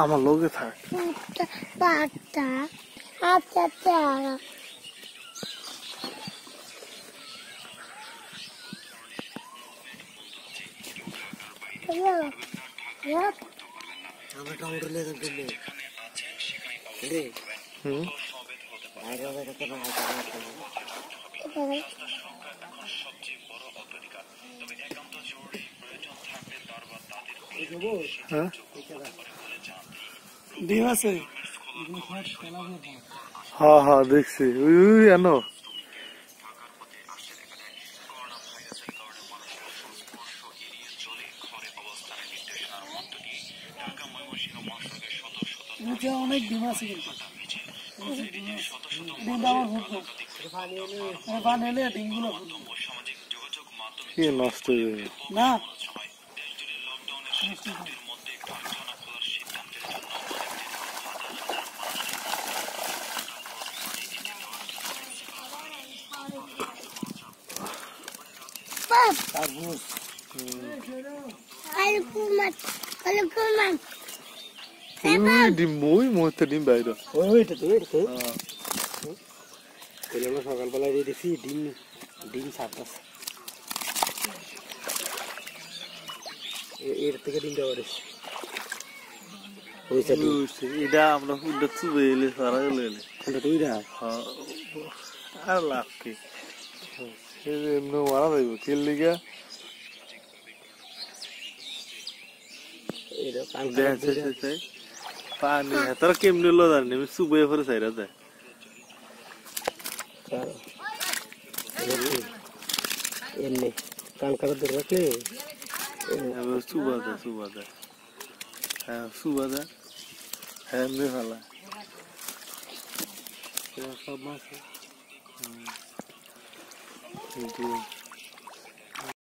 আমার লোকে থাক পাতা আচ্ছা আচ্ছা আমরা টমেটো লেগে দিলে রে হুম বাইরে বাইরে তো না হ্যাঁ? ডিম আছে? হ্যাঁ হ্যাঁ দেখছি। ওই এনো অনেক ডিম আছে কিন্তু। আমার ফুটবো পানি এলে Şerefsizdir. Bagus. Kalkuman, kalkuman. Ui, de moi motor de bairro. Oi, oi, tudo bem, tudo. itu é uma só calculada de si, din, din satas. এর থেকে ডিম দেওয়া রে এটা আমরা ফুলটা চুবে এলে সারা গেলে তুই না হ্যাঁ আর লাভ কি? এমনি মারা যাইব কেল লিগা। এটা পান দেখছে পানি তোরা কেমনি লো জানি আমি চুবে করে চাইরা দেয় এমনি কান কাটা ধরে রাখলে এবার চুবা দেয় চুবা দেয় হ্যাঁ চুবা দেয় হ্যাঁ এমনি ফেলা সব মাছ কিন্তু